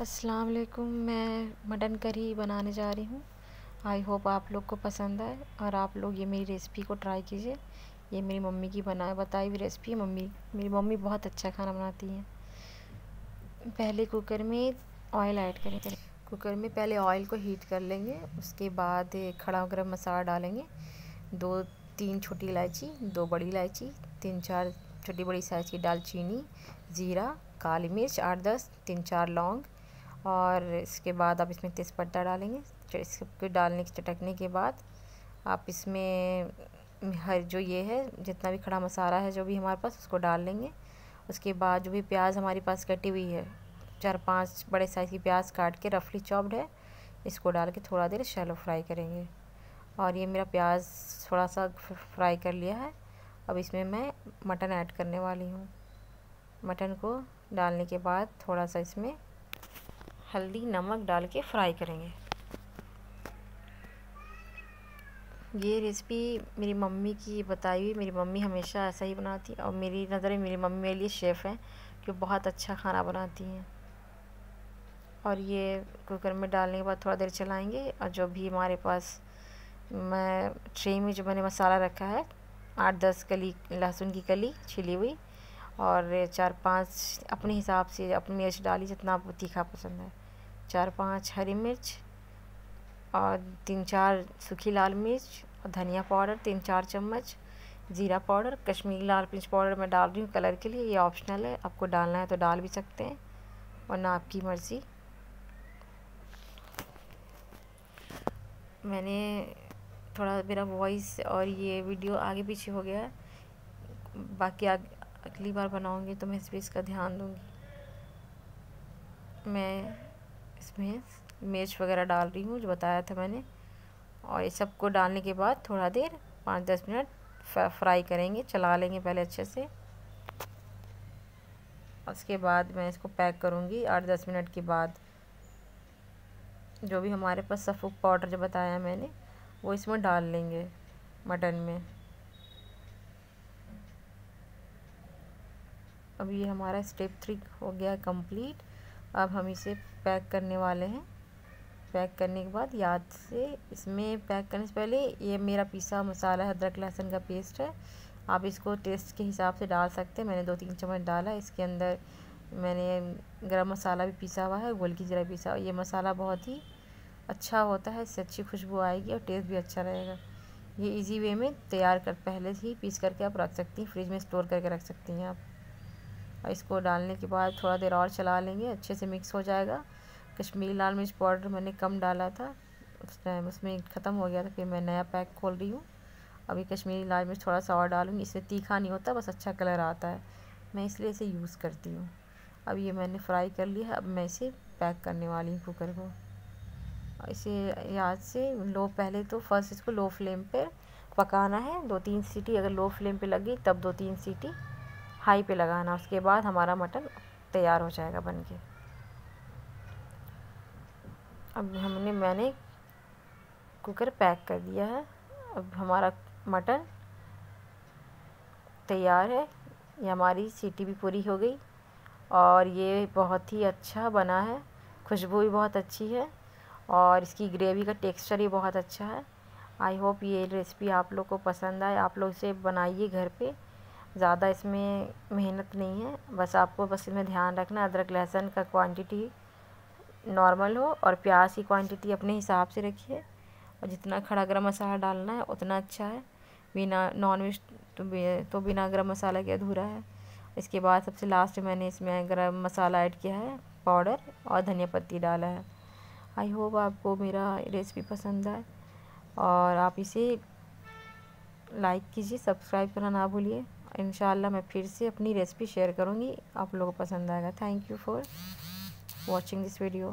अस्सलाम वालेकुम मैं मटन करी बनाने जा रही हूँ। आई होप आप लोग को पसंद आए और आप लोग ये मेरी रेसिपी को ट्राई कीजिए। ये मेरी मम्मी की बनाए बताई हुई रेसिपी मम्मी। मेरी मम्मी बहुत अच्छा खाना बनाती हैं। पहले कुकर में ऑयल ऐड करें कुकर में पहले ऑयल को हीट कर लेंगे, उसके बाद खड़ा गर्म मसाला डालेंगे। दो, तीन छोटी इलायची, दो बड़ी इलायची, तीन चार छोटी बड़ी साइज़ की दालचीनी, ज़ीरा, काली मिर्च, आठ, दस, तीन चार लौंग और इसके बाद आप इसमें तेज़पत्ता डालेंगे। इसको डालने के, चटकने के बाद आप इसमें हर जो ये है, जितना भी खड़ा मसाला है, जो भी हमारे पास, उसको डाल लेंगे। उसके बाद जो भी प्याज हमारे पास कटी हुई है, चार पाँच बड़े साइज़ की प्याज काट के रफली चॉप्ड है, इसको डाल के थोड़ा देर शैलो फ्राई करेंगे। और ये मेरा प्याज थोड़ा सा फ्राई कर लिया है। अब इसमें मैं मटन ऐड करने वाली हूँ। मटन को डालने के बाद थोड़ा सा इसमें हल्दी, नमक डाल के फ्राई करेंगे। ये रेसिपी मेरी मम्मी की बताई हुई, मेरी मम्मी हमेशा ऐसा ही बनाती और मेरी नज़र में मेरी मम्मी मेरे लिए शेफ़ हैं, जो बहुत अच्छा खाना बनाती हैं। और ये कुकर में डालने के बाद थोड़ा देर चलाएँगे और जो भी हमारे पास, मैं ट्रे में जो मैंने मसाला रखा है आठ दस कली, लहसुन की कली छिली हुई और चार पाँच अपने हिसाब से अपनी मिर्च डाली, जितना आपको तीखा पसंद है। चार पाँच हरी मिर्च और तीन चार सूखी लाल मिर्च और धनिया पाउडर, तीन चार चम्मच ज़ीरा पाउडर, कश्मीरी लाल मिर्च पाउडर मैं डाल रही हूँ कलर के लिए। ये ऑप्शनल है, आपको डालना है तो डाल भी सकते हैं, वरना आपकी मर्ज़ी। मैंने थोड़ा मेरा वॉइस और ये वीडियो आगे पीछे हो गया है, बाकी अगली बार बनाऊँगी तो मैं इस पर इसका ध्यान दूँगी। मैं इसमें मिर्च वगैरह डाल रही हूँ, जो बताया था मैंने। और ये सबको डालने के बाद थोड़ा देर, पाँच दस मिनट फ्राई करेंगे, चला लेंगे पहले अच्छे से। उसके बाद मैं इसको पैक करूँगी आठ दस मिनट के बाद। जो भी हमारे पास सफ़ुक पाउडर जो बताया मैंने, वो इसमें डाल लेंगे मटन में। अब ये हमारा स्टेप थ्री हो गया कंप्लीट। अब हम इसे पैक करने वाले हैं। पैक करने के बाद याद से इसमें पैक करने से पहले ये मेरा पीसा मसाला है अदरक लहसुन का पेस्ट है। आप इसको टेस्ट के हिसाब से डाल सकते हैं। मैंने दो तीन चम्मच डाला इसके अंदर मैंने गरम मसाला भी पीसा हुआ है। गोल की ज़रा पीसा हुआ ये मसाला बहुत ही अच्छा होता है। इससे अच्छी खुशबू आएगी और टेस्ट भी अच्छा रहेगा। ये इजी वे में तैयार कर, पहले ही पीस करके आप रख सकती हैं। फ्रिज में स्टोर करके रख सकती हैं आप। और इसको डालने के बाद थोड़ा देर और चला लेंगे, अच्छे से मिक्स हो जाएगा। कश्मीरी लाल मिर्च पाउडर मैंने कम डाला था, उस टाइम उसमें ख़त्म हो गया था फिर मैं नया पैक खोल रही हूँ। अभी कश्मीरी लाल मिर्च थोड़ा सा और डालूँगी, इसमें तीखा नहीं होता, बस अच्छा कलर आता है। मैं इसलिए इसे यूज़ करती हूँ। अब ये मैंने फ्राई कर लिया है अब मैं इसे पैक करने वाली हूँ कुकर को। इसे याद से लो, पहले तो फ़र्स्ट इसको लो फ्लेम पे पकाना है दो तीन सीटी, अगर लो फ्लेम पे लगी तब दो तीन सीटी हाई पे लगाना उसके बाद हमारा मटन तैयार हो जाएगा बन के अब हमने, मैंने कुकर पैक कर दिया है। अब हमारा मटन तैयार है। ये हमारी सीटी भी पूरी हो गई और ये बहुत ही अच्छा बना है। खुशबू भी बहुत अच्छी है और इसकी ग्रेवी का टेक्सचर ही बहुत अच्छा है। आई होप ये रेसिपी आप लोग को पसंद आए। आप लोग इसे बनाइए घर पे। ज़्यादा इसमें मेहनत नहीं है। बस आपको बस इसमें ध्यान रखना अदरक लहसुन का क्वांटिटी नॉर्मल हो और प्याज की क्वांटिटी अपने हिसाब से रखिए। और जितना खड़ा गर्म मसाला डालना है उतना अच्छा है। बिना नॉन वेज तो, तो बिना गर्म मसाला के अधूरा है। इसके बाद सबसे लास्ट मैंने इसमें गर्म मसाला ऐड किया है पाउडर और धनिया पत्ती डाला है। आई होप आपको मेरा रेसिपी पसंद आए। और आप इसे लाइक कीजिए सब्सक्राइब करना ना भूलिए। इन मैं फिर से अपनी रेसिपी शेयर करूँगी। आप लोगों को पसंद आएगा। Thank you for watching this video.